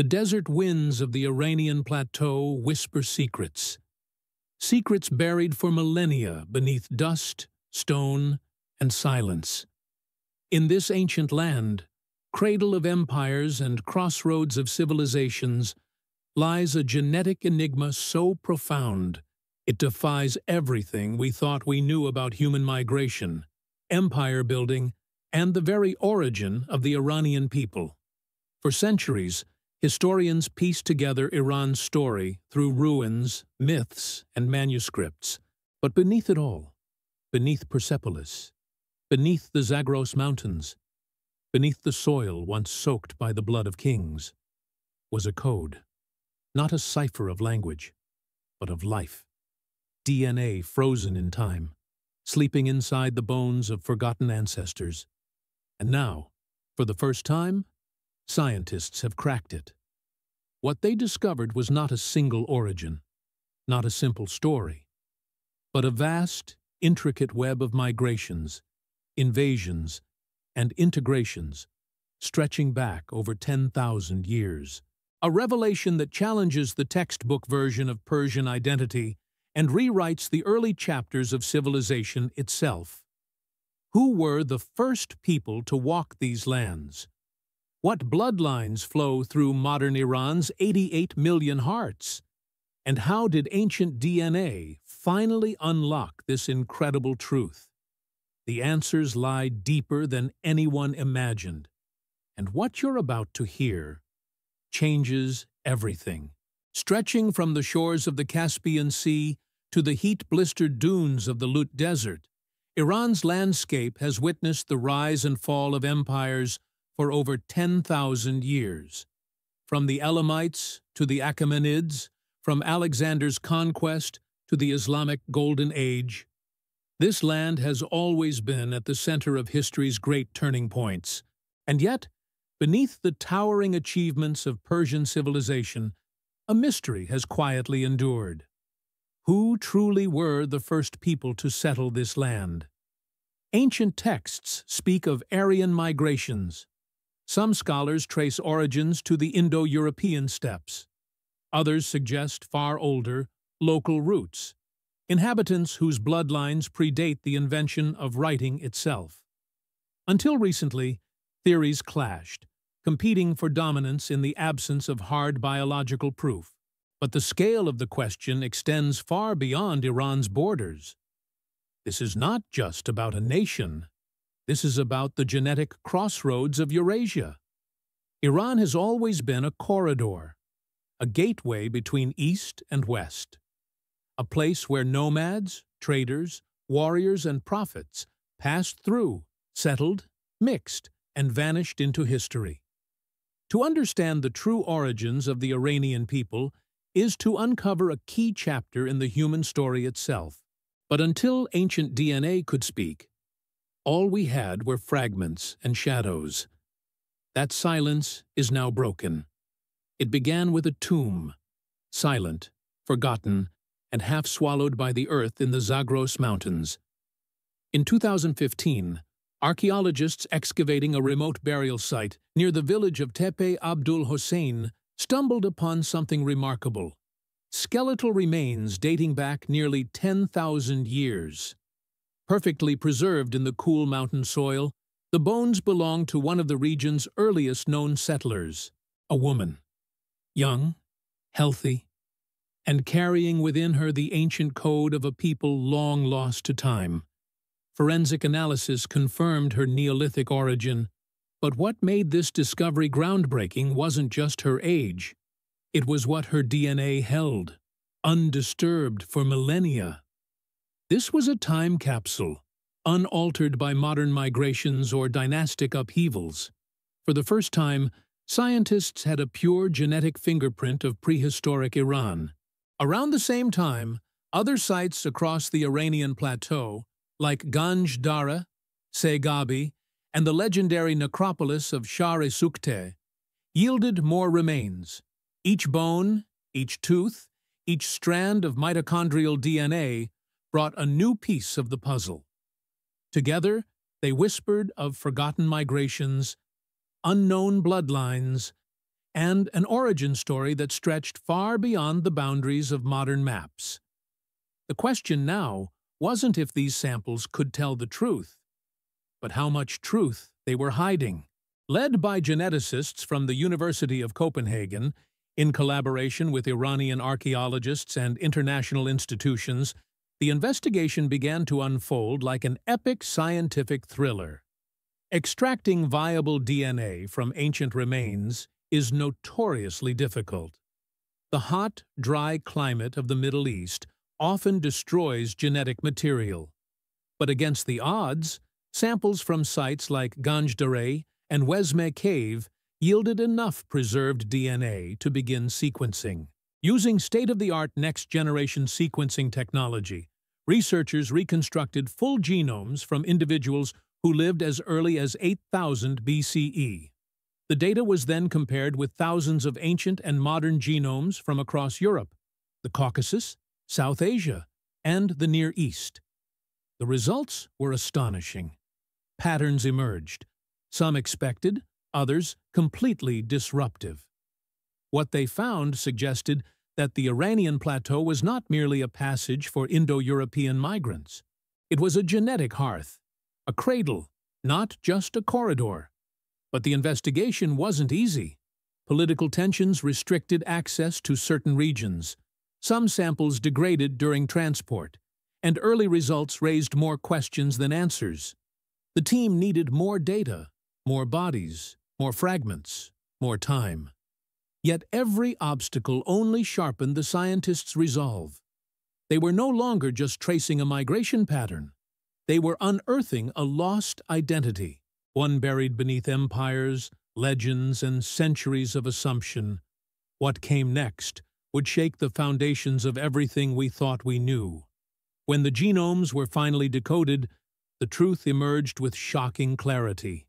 The desert winds of the Iranian plateau whisper secrets. Secrets buried for millennia beneath dust, stone, and silence. In this ancient land, cradle of empires and crossroads of civilizations, lies a genetic enigma so profound it defies everything we thought we knew about human migration, empire building, and the very origin of the Iranian people. For centuries, historians pieced together Iran's story through ruins, myths, and manuscripts. But beneath it all, beneath Persepolis, beneath the Zagros Mountains, beneath the soil once soaked by the blood of kings, was a code, not a cipher of language, but of life. DNA frozen in time, sleeping inside the bones of forgotten ancestors. And now, for the first time, scientists have cracked it. What they discovered was not a single origin, not a simple story, but a vast, intricate web of migrations, invasions, and integrations stretching back over 10,000 years. A revelation that challenges the textbook version of Persian identity and rewrites the early chapters of civilization itself. Who were the first people to walk these lands? What bloodlines flow through modern Iran's 88 million hearts? And how did ancient DNA finally unlock this incredible truth? The answers lie deeper than anyone imagined. And what you're about to hear changes everything. Stretching from the shores of the Caspian Sea to the heat-blistered dunes of the Lut Desert, Iran's landscape has witnessed the rise and fall of empires for over 10,000 years. From the Elamites to the Achaemenids, from Alexander's conquest to the Islamic Golden Age, this land has always been at the center of history's great turning points. And yet, beneath the towering achievements of Persian civilization, a mystery has quietly endured. Who truly were the first people to settle this land? Ancient texts speak of Aryan migrations. Some scholars trace origins to the Indo-European steppes. Others suggest far older, local roots, inhabitants whose bloodlines predate the invention of writing itself. Until recently, theories clashed, competing for dominance in the absence of hard biological proof. But the scale of the question extends far beyond Iran's borders. This is not just about a nation. This is about the genetic crossroads of Eurasia. Iran has always been a corridor, a gateway between East and West, a place where nomads, traders, warriors, and prophets passed through, settled, mixed, and vanished into history. To understand the true origins of the Iranian people is to uncover a key chapter in the human story itself. But until ancient DNA could speak, all we had were fragments and shadows. That silence is now broken. It began with a tomb, silent, forgotten, and half swallowed by the earth in the Zagros Mountains. In 2015, archaeologists excavating a remote burial site near the village of Tepe Abdul Hossein stumbled upon something remarkable. Skeletal remains dating back nearly 10,000 years. Perfectly preserved in the cool mountain soil, the bones belong to one of the region's earliest known settlers, a woman. Young, healthy, and carrying within her the ancient code of a people long lost to time. Forensic analysis confirmed her Neolithic origin but what made this discovery groundbreaking wasn't just her age. It was what her DNA held, undisturbed for millennia. This was a time capsule, unaltered by modern migrations or dynastic upheavals. For the first time, scientists had a pure genetic fingerprint of prehistoric Iran. Around the same time, other sites across the Iranian plateau, like Ganj Dareh, Saygabi, and the legendary necropolis of Shahr-e-Sukhteh yielded more remains. Each bone, each tooth, each strand of mitochondrial DNA brought a new piece of the puzzle. Together, they whispered of forgotten migrations, unknown bloodlines, and an origin story that stretched far beyond the boundaries of modern maps. The question now wasn't if these samples could tell the truth, but how much truth they were hiding. Led by geneticists from the University of Copenhagen, in collaboration with Iranian archaeologists and international institutions, the investigation began to unfold like an epic scientific thriller. Extracting viable DNA from ancient remains is notoriously difficult. The hot, dry climate of the Middle East often destroys genetic material. But against the odds, samples from sites like Ganj Dareh and Wezmeh Cave yielded enough preserved DNA to begin sequencing. Using state-of-the-art next-generation sequencing technology, researchers reconstructed full genomes from individuals who lived as early as 8000 BCE. The data was then compared with thousands of ancient and modern genomes from across Europe, the Caucasus, South Asia, and the Near East. The results were astonishing. Patterns emerged, some expected, others completely disruptive. What they found suggested that the Iranian plateau was not merely a passage for Indo-European migrants. It was a genetic hearth, a cradle, not just a corridor. But the investigation wasn't easy. Political tensions restricted access to certain regions. Some samples degraded during transport, and early results raised more questions than answers. The team needed more data, more bodies, more fragments, more time. Yet every obstacle only sharpened the scientists' resolve. They were no longer just tracing a migration pattern. They were unearthing a lost identity, one buried beneath empires, legends, and centuries of assumption. What came next would shake the foundations of everything we thought we knew. When the genomes were finally decoded, the truth emerged with shocking clarity.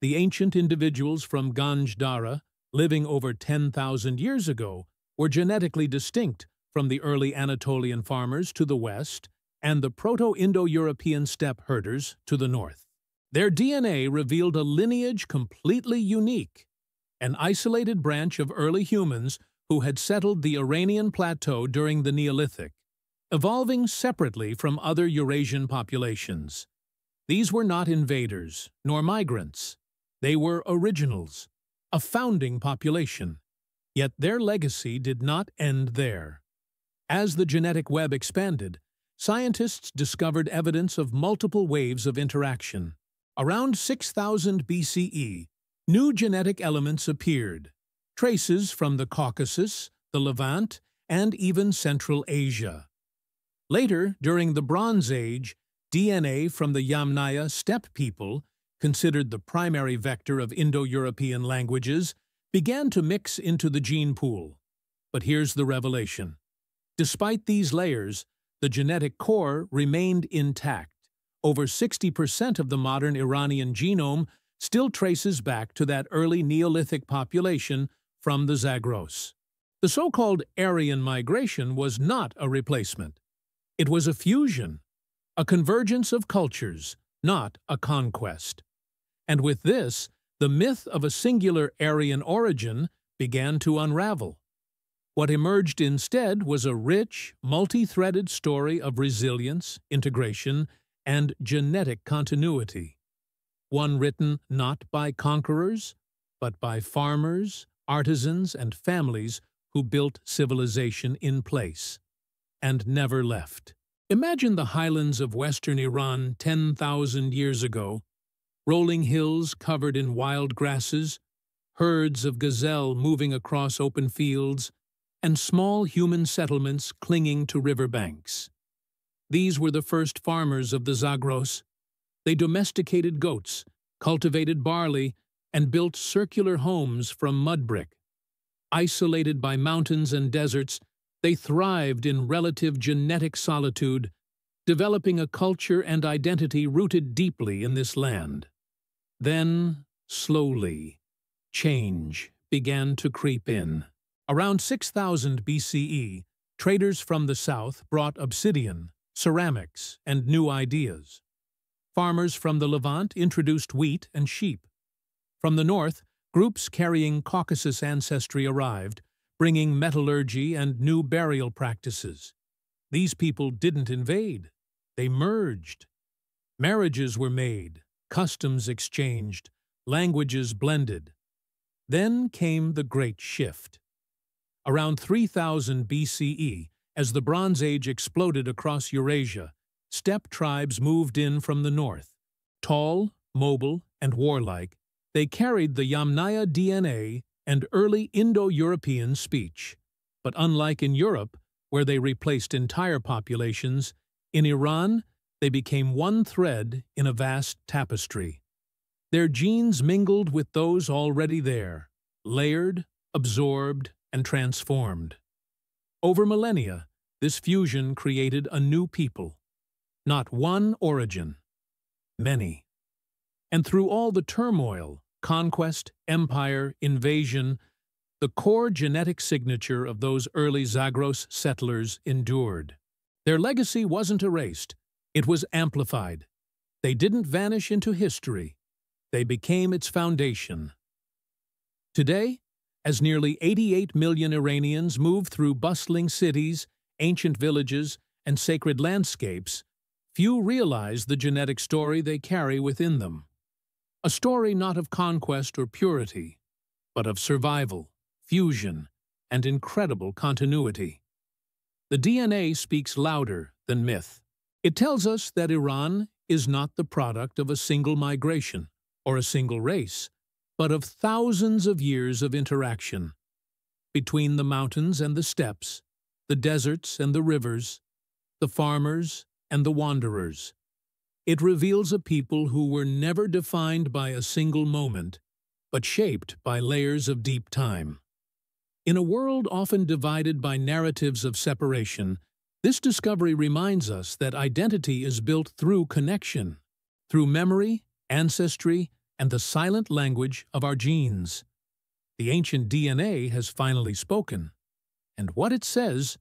The ancient individuals from Ganj Dareh, living over 10,000 years ago, were genetically distinct from the early Anatolian farmers to the west and the Proto-Indo-European steppe herders to the north. Their DNA revealed a lineage completely unique, an isolated branch of early humans who had settled the Iranian plateau during the Neolithic, evolving separately from other Eurasian populations. These were not invaders, nor migrants. They were originals, a founding population. Yet their legacy did not end there. As the genetic web expanded, scientists discovered evidence of multiple waves of interaction. Around 6000 BCE, new genetic elements appeared, traces from the Caucasus, the Levant, and even Central Asia. Later, during the Bronze Age, DNA from the Yamnaya steppe people considered the primary vector of Indo-European languages, began to mix into the gene pool. But here's the revelation. Despite these layers, the genetic core remained intact. Over 60% of the modern Iranian genome still traces back to that early Neolithic population from the Zagros. The so-called Aryan migration was not a replacement. It was a fusion, a convergence of cultures, not a conquest. And with this, the myth of a singular Aryan origin began to unravel. What emerged instead was a rich, multi-threaded story of resilience, integration, and genetic continuity. One written not by conquerors, but by farmers, artisans, and families who built civilization in place and never left. Imagine the highlands of western Iran 10,000 years ago rolling hills covered in wild grasses, herds of gazelle moving across open fields, and small human settlements clinging to river banks. These were the first farmers of the Zagros. They domesticated goats, cultivated barley, and built circular homes from mud brick. Isolated by mountains and deserts, they thrived in relative genetic solitude, developing a culture and identity rooted deeply in this land. Then, slowly, change began to creep in. Around 6000 BCE, traders from the south brought obsidian, ceramics, and new ideas. Farmers from the Levant introduced wheat and sheep. From the north, Groups carrying Caucasus ancestry arrived, bringing metallurgy and new burial practices. These people didn't invade, they merged. Marriages were made, customs exchanged, languages blended. Then came the Great Shift. Around 3000 BCE, as the Bronze Age exploded across Eurasia, steppe tribes moved in from the north. Tall, mobile, and warlike, they carried the Yamnaya DNA and early Indo-European speech. But unlike in Europe, where they replaced entire populations, in Iran they became one thread in a vast tapestry. Their genes mingled with those already there, layered, absorbed, and transformed. Over millennia, this fusion created a new people. Not one origin, many. And through all the turmoil, conquest, empire, invasion, the core genetic signature of those early Zagros settlers endured. Their legacy wasn't erased, it was amplified. They didn't vanish into history, they became its foundation. Today, as nearly 88 million Iranians move through bustling cities, ancient villages, and sacred landscapes, few realize the genetic story they carry within them. A story not of conquest or purity, but of survival, fusion, and incredible continuity. The DNA speaks louder than myth. It tells us that Iran is not the product of a single migration or a single race, but of thousands of years of interaction. Between the mountains and the steppes, the deserts and the rivers, the farmers and the wanderers. It reveals a people who were never defined by a single moment, but shaped by layers of deep time. In a world often divided by narratives of separation, this discovery reminds us that identity is built through connection, through memory, ancestry, and the silent language of our genes. The ancient DNA has finally spoken, and what it says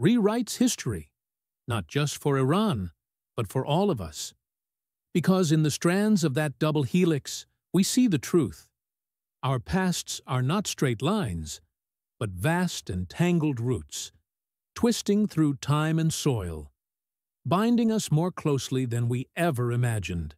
rewrites history, not just for Iran, but for all of us. Because in the strands of that double helix, we see the truth. Our pasts are not straight lines, but vast and tangled roots, twisting through time and soil, binding us more closely than we ever imagined.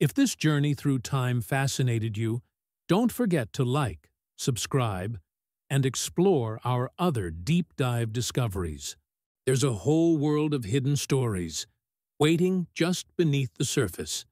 If this journey through time fascinated you, don't forget to like, subscribe, and explore our other deep dive discoveries. There's a whole world of hidden stories waiting just beneath the surface.